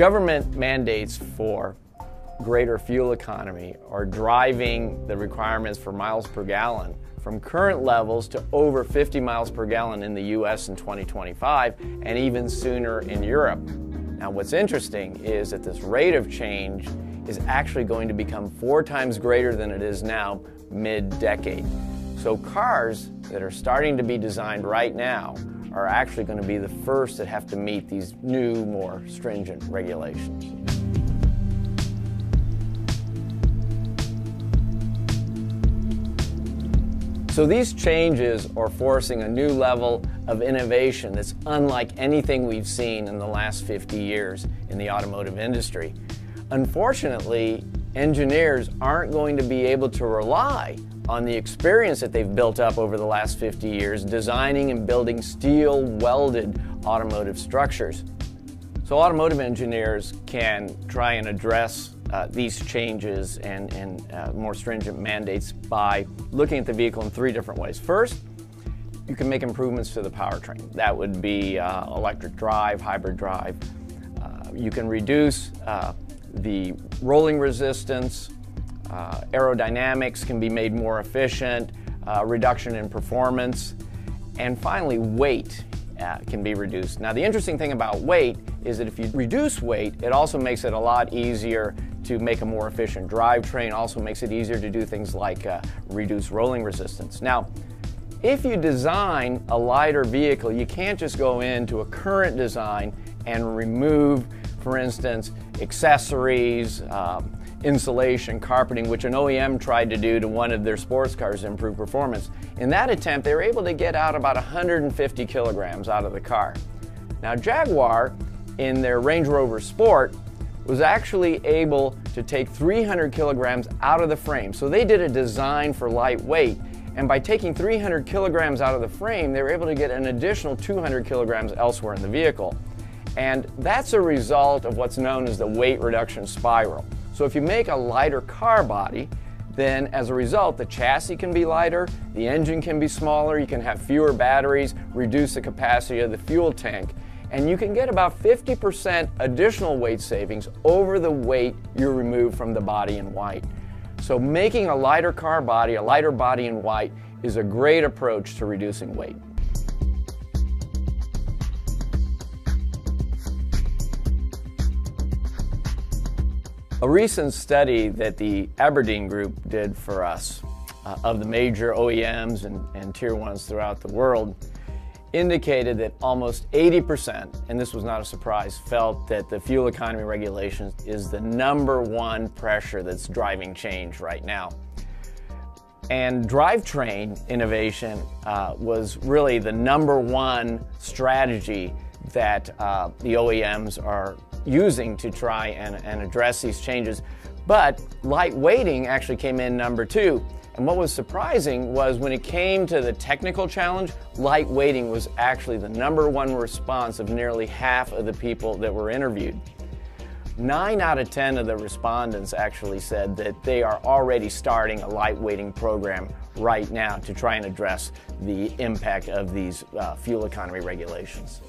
Government mandates for greater fuel economy are driving the requirements for miles per gallon from current levels to over 50 miles per gallon in the US in 2025 and even sooner in Europe. Now, what's interesting is that this rate of change is actually going to become four times greater than it is now mid decade. So, cars that are starting to be designed right now are actually going to be the first that have to meet these new, more stringent regulations. So these changes are forcing a new level of innovation that's unlike anything we've seen in the last 50 years in the automotive industry. Unfortunately, engineers aren't going to be able to rely on the experience that they've built up over the last 50 years designing and building steel welded automotive structures. So automotive engineers can try and address uh, these changes and, and uh, more stringent mandates by looking at the vehicle in three different ways. First, you can make improvements to the powertrain. That would be uh, electric drive, hybrid drive. Uh, you can reduce uh, the rolling resistance. Uh, aerodynamics can be made more efficient, reduction in performance. And finally, weight uh, can be reduced. Now, the interesting thing about weight is that if you reduce weight, it also makes it a lot easier to make a more efficient drivetrain, also makes it easier to do things like uh, reduce rolling resistance. Now, if you design a lighter vehicle, you can't just go into a current design and remove, for instance, accessories, um, insulation, carpeting, which an OEM tried to do to one of their sports cars to improve performance. In that attempt, they were able to get out about 150 kilograms out of the car. Now, Jaguar, in their Range Rover Sport, was actually able to take 300 kilograms out of the frame. So they did a design for lightweight. And by taking 300 kilograms out of the frame, they were able to get an additional 200 kilograms elsewhere in the vehicle. And that's a result of what's known as the weight reduction spiral. So if you make a lighter car body, then as a result, the chassis can be lighter, the engine can be smaller, you can have fewer batteries, reduce the capacity of the fuel tank, and you can get about 50% additional weight savings over the weight you remove from the body in white. So making a lighter car body, a lighter body in white, is a great approach to reducing weight. A recent study that the Aberdeen Group did for us uh, of the major OEMs and, and tier ones throughout the world indicated that almost 80%, and this was not a surprise, felt that the fuel economy regulations is the number one pressure that's driving change right now. And drivetrain innovation uh, was really the number one strategy that uh, the OEMs are using to try and, and address these changes. But light weighting actually came in number two. And what was surprising was when it came to the technical challenge, light weighting was actually the number one response of nearly half of the people that were interviewed. Nine out of 10 of the respondents actually said that they are already starting a light weighting program right now to try and address the impact of these uh, fuel economy regulations.